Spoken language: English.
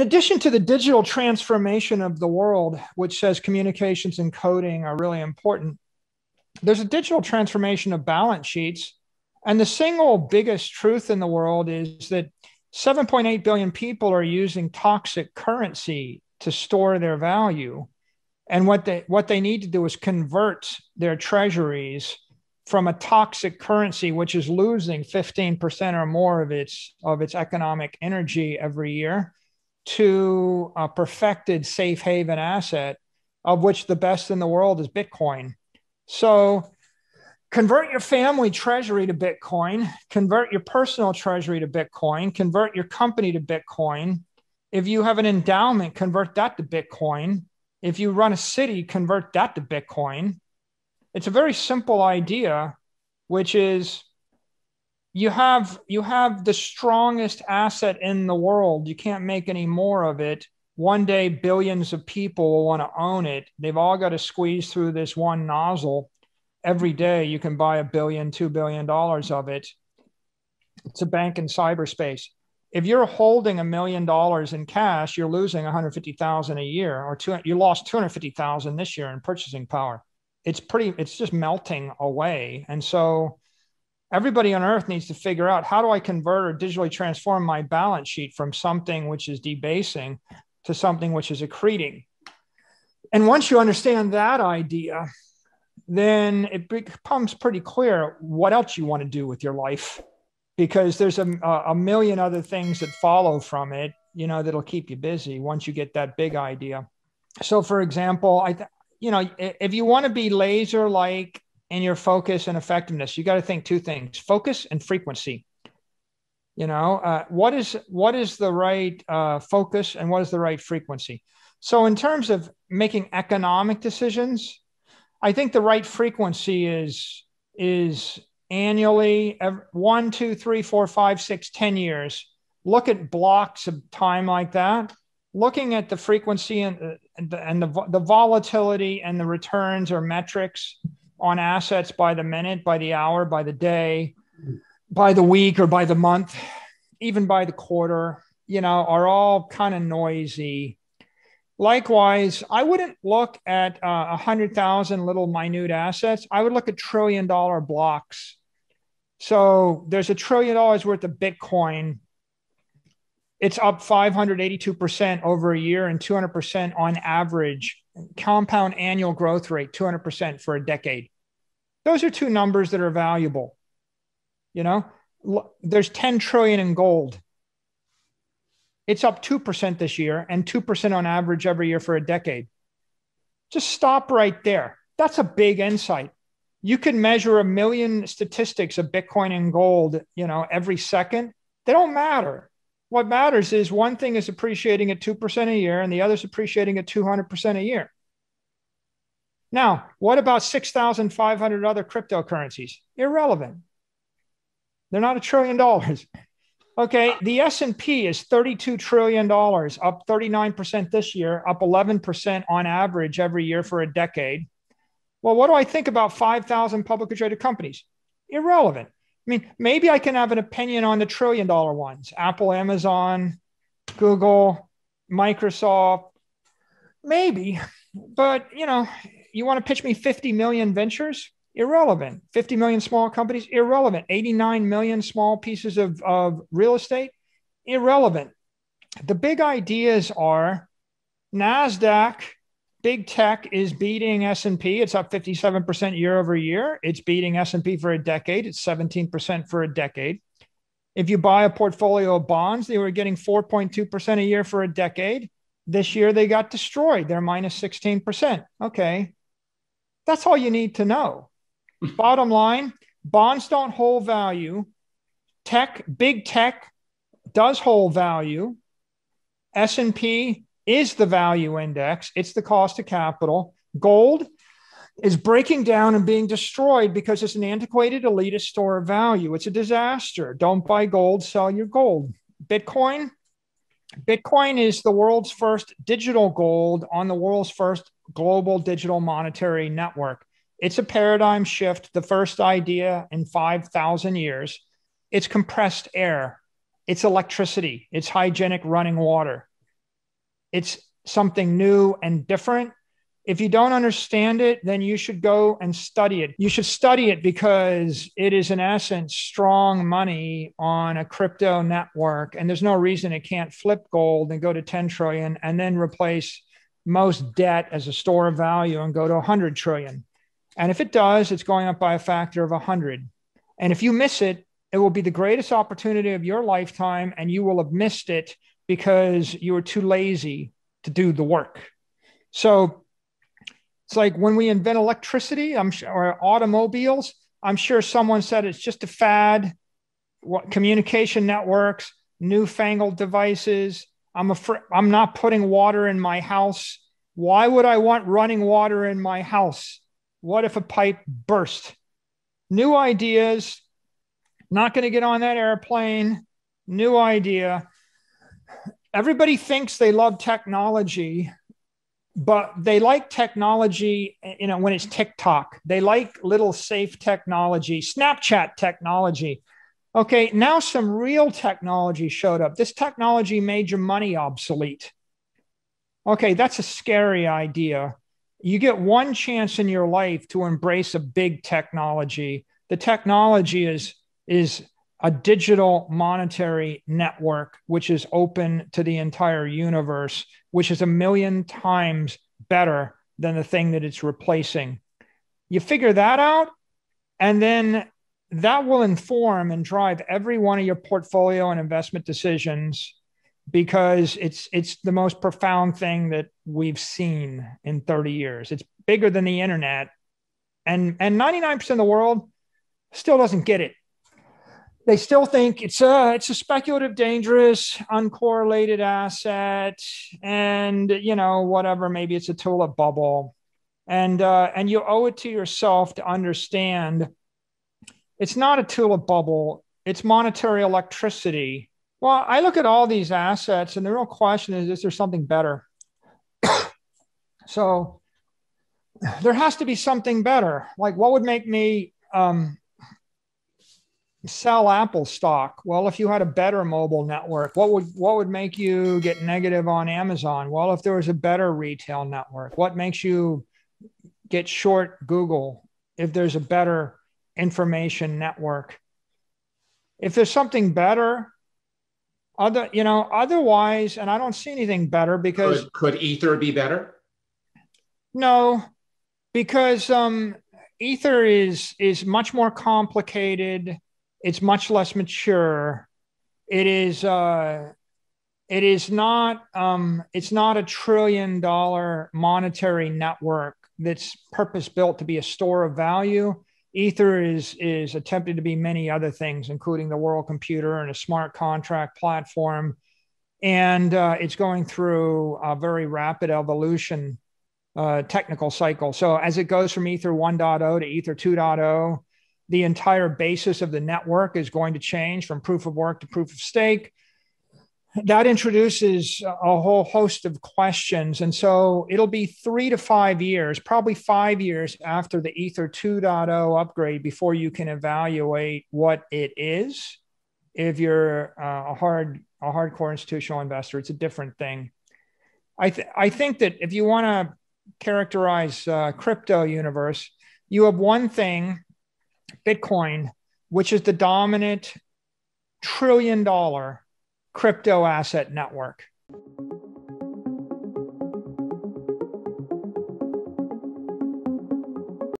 In addition to the digital transformation of the world, which says communications and coding are really important, there's a digital transformation of balance sheets. And the single biggest truth in the world is that 7.8 billion people are using toxic currency to store their value. And what they what they need to do is convert their treasuries from a toxic currency, which is losing 15% or more of its of its economic energy every year, to a perfected safe haven asset, of which the best in the world is Bitcoin. So convert your family treasury to Bitcoin, convert your personal treasury to Bitcoin, convert your company to Bitcoin. If you have an endowment, convert that to Bitcoin. If you run a city, convert that to Bitcoin. It's a very simple idea, which is you have you have the strongest asset in the world. You can't make any more of it. One day, billions of people will want to own it. They've all got to squeeze through this one nozzle. Every day, you can buy a billion, two billion dollars of it. It's a bank in cyberspace. If you're holding a million dollars in cash, you're losing 150,000 a year, or two, you lost 250,000 this year in purchasing power. It's pretty. It's just melting away, and so everybody on earth needs to figure out how do I convert or digitally transform my balance sheet from something which is debasing to something which is accreting. And once you understand that idea, then it becomes pretty clear what else you want to do with your life because there's a, a million other things that follow from it, you know, that'll keep you busy once you get that big idea. So, for example, I, th- you know, if you want to be laser like in your focus and effectiveness, you got to think two things: focus and frequency. You know, uh, what is what is the right uh, focus and what is the right frequency? So, in terms of making economic decisions, I think the right frequency is is annually one, two, three, four, five, six, ten years. Look at blocks of time like that. Looking at the frequency and, uh, and, the, and the, the volatility and the returns or metrics on assets by the minute, by the hour, by the day, by the week, or by the month, even by the quarter, you know, are all kind of noisy. Likewise, I wouldn't look at uh, a uh, hundred thousand little minute assets. I would look at trillion dollar blocks. So there's a trillion dollars worth of Bitcoin. It's up 582% over a year and 200% on average. Compound annual growth rate 200% for a decade. Those are two numbers that are valuable. You know there's 10 trillion in gold. It's up 2% this year and 2% on average every year for a decade. Just stop right there. That's a big insight. You can measure a million statistics of bitcoin and gold you know every second. They don't matter what matters is one thing is appreciating at 2% a year and the other is appreciating at 200% a year. Now, what about 6,500 other cryptocurrencies? Irrelevant. They're not a trillion dollars. Okay, the S&P is 32 trillion dollars, up 39% this year, up 11% on average every year for a decade. Well, what do I think about 5,000 publicly traded companies? Irrelevant. I mean, maybe I can have an opinion on the trillion dollar ones Apple, Amazon, Google, Microsoft. Maybe. But, you know, you want to pitch me 50 million ventures? Irrelevant. 50 million small companies? Irrelevant. 89 million small pieces of, of real estate? Irrelevant. The big ideas are NASDAQ big tech is beating s&p it's up 57% year over year. It's beating s&p for a decade. It's 17% for a decade. If you buy a portfolio of bonds they were getting 4.2% a year for a decade. This year they got destroyed. They're minus 16% okay. That's all you need to know. Bottom line bonds don't hold value. Tech big tech does hold value. S&p is the value index, it's the cost of capital. Gold is breaking down and being destroyed because it's an antiquated elitist store of value. It's a disaster. Don't buy gold, sell your gold. Bitcoin, Bitcoin is the world's first digital gold on the world's first global digital monetary network. It's a paradigm shift, the first idea in 5,000 years. It's compressed air, it's electricity, it's hygienic running water it's something new and different. If you don't understand it, then you should go and study it. You should study it because it is, in essence, strong money on a crypto network. And there's no reason it can't flip gold and go to 10 trillion and then replace most debt as a store of value and go to 100 trillion. And if it does, it's going up by a factor of 100. And if you miss it, it will be the greatest opportunity of your lifetime, and you will have missed it because you were too lazy to do the work. So it's like when we invent electricity, I'm sure, or automobiles, I'm sure someone said it's just a fad. What communication networks, newfangled devices. I'm afraid I'm not putting water in my house. Why would I want running water in my house? What if a pipe burst? New ideas. Not going to get on that airplane. New idea everybody thinks they love technology but they like technology you know when it's tiktok. They like little safe technology snapchat technology. Okay now some real technology showed up. This technology made your money obsolete. Okay that's a scary idea. You get one chance in your life to embrace a big technology. The technology is is a digital monetary network, which is open to the entire universe, which is a million times better than the thing that it's replacing. You figure that out, and then that will inform and drive every one of your portfolio and investment decisions because it's it's the most profound thing that we've seen in 30 years. It's bigger than the internet. And and 99% of the world still doesn't get it they still think it's a it's a speculative, dangerous, uncorrelated asset, and you know whatever. Maybe it's a tulip bubble, and uh, and you owe it to yourself to understand it's not a tulip bubble. It's monetary electricity. Well, I look at all these assets, and the real question is: Is there something better? so there has to be something better. Like, what would make me um, sell Apple stock? Well, if you had a better mobile network, what would what would make you get negative on Amazon? Well, if there was a better retail network, what makes you get short Google? If there's a better information network, if there's something better, other you know, otherwise, and I don't see anything better because could, could Ether be better? No, because um, Ether is is much more complicated it's much less mature. It is uh, it is not um, it's not a trillion dollar monetary network that's purpose built to be a store of value. Ether is is attempted to be many other things, including the world computer and a smart contract platform, and uh, it's going through a very rapid evolution uh, technical cycle. So as it goes from Ether 1.0 to Ether 2.0, the entire basis of the network is going to change from proof of work to proof of stake. That introduces a whole host of questions. And so it'll be three to five years, probably five years after the Ether 2.0 upgrade before you can evaluate what it is. If you're uh, a hard, a hardcore institutional investor, it's a different thing. I, th- I think that if you want to characterize uh, crypto universe, you have one thing Bitcoin, which is the dominant trillion dollar crypto asset network.